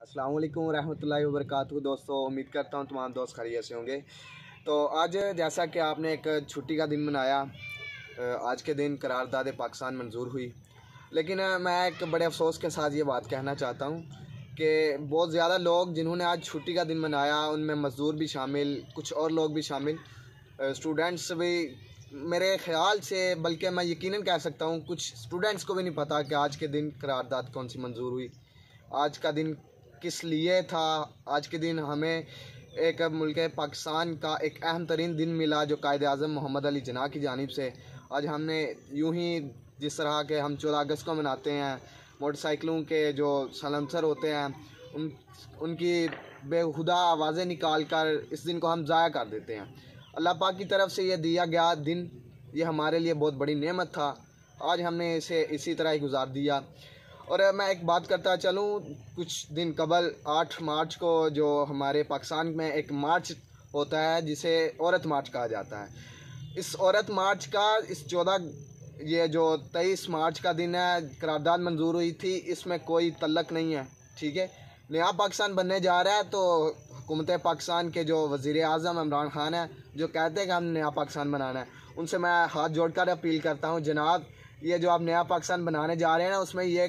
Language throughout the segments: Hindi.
अस्सलाम वालेकुम रहमतुल्लाहि व बरकातहू दोस्तों, उम्मीद करता हूँ तमाम दोस्त खैरियत से होंगे। तो आज जैसा कि आपने एक छुट्टी का दिन मनाया आज के दिन करारदाद पाकिस्तान मंजूर हुई। लेकिन मैं एक बड़े अफसोस के साथ ये बात कहना चाहता हूँ कि बहुत ज़्यादा लोग जिन्होंने आज छुट्टी का दिन मनाया, उनमें मज़दूर भी शामिल, कुछ और लोग भी शामिल। स्टूडेंट्स भी मेरे ख्याल से, बल्कि मैं यकीनन कह सकता हूँ, कुछ स्टूडेंट्स को भी नहीं पता कि आज के दिन करारदाद कौन सी मंजूर हुई। आज का दिन किस लिए था? आज के दिन हमें एक मुल्क पाकिस्तान का एक अहम तरीन दिन मिला जो कायद अज़म मोहम्मद अली जना की जानब से। आज हमने यूँ ही जिस तरह के हम चौदह अगस्त को मनाते हैं, मोटरसाइकिलों के जो सलमसर होते हैं, उन, उनकी बेहुदा आवाज़ें निकाल कर इस दिन को हम ज़ाया कर देते हैं। अल्लाह पाक की तरफ़ से यह दिया गया दिन, ये हमारे लिए बहुत बड़ी नेमत था। आज हमने इसे इसी तरह ही गुजार दिया। और मैं एक बात करता चलूँ, कुछ दिन कबल आठ मार्च को जो हमारे पाकिस्तान में एक मार्च होता है, जिसे औरत मार्च कहा जाता है। इस औरत मार्च का, इस चौदह, ये जो तेईस मार्च का दिन है, करारदाद मंजूर हुई थी, इसमें कोई तलक नहीं है, ठीक है? नया पाकिस्तान बनने जा रहा है तो हुकूमत पाकिस्तान के जो वज़ी अजम इमरान खान है, जो कहते हैं कि हम नया पाकिस्तान बनाना है, उनसे मैं हाथ जोड़कर अपील करता हूँ, जनाब, ये जो आप नया पाकिस्तान बनाने जा रहे हैं ना, उसमें ये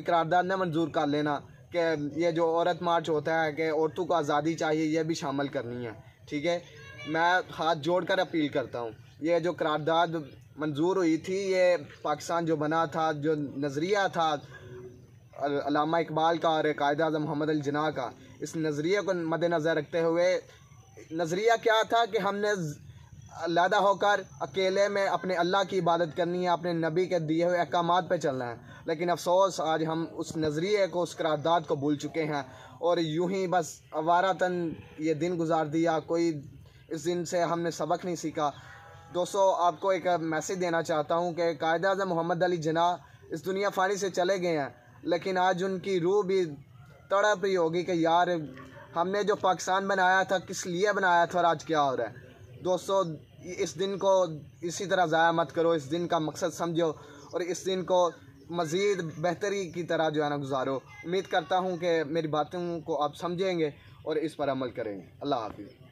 करारदाद न मंजूर कर लेना कि ये जो औरत मार्च होता है कि औरतों को आज़ादी चाहिए यह भी शामिल करनी है। ठीक है? मैं हाथ जोड़ कर अपील करता हूँ। ये जो करारदाद मंजूर हुई थी, ये पाकिस्तान जो बना था, जो नज़रिया था अलामा इकबाल का और कायद अजम मोहम्मद अल जना का, इस नज़रिए को मद्दनज़र रखते हुए नज़रिया क्या था कि हमने अलहदा होकर अकेले में अपने अल्लाह की इबादत करनी है, अपने नबी के दिए हुए अहकाम पर चलना है। लेकिन अफसोस, आज हम उस नज़रिए को, उस करारदाद को भूल चुके हैं। और यूँ ही बस अवारातन ये दिन गुजार दिया, कोई इस दिन से हमने सबक नहीं सीखा। दोस्तों, आपको एक मैसेज देना चाहता हूँ कि कायद अजम मोहम्मद अली जना इस दुनिया फानी से चले गए हैं, लेकिन आज उनकी रूह भी तड़प रही होगी कि यार, हमने जो पाकिस्तान बनाया था, किस लिए बनाया था और आज क्या हो रहा है? दोस्तों, इस दिन को इसी तरह ज़ाया मत करो, इस दिन का मकसद समझो और इस दिन को मज़ीद बेहतरी की तरह जो है ना गुजारो। उम्मीद करता हूँ कि मेरी बातों को आप समझेंगे और इस पर अमल करेंगे। अल्लाह हाफिज़।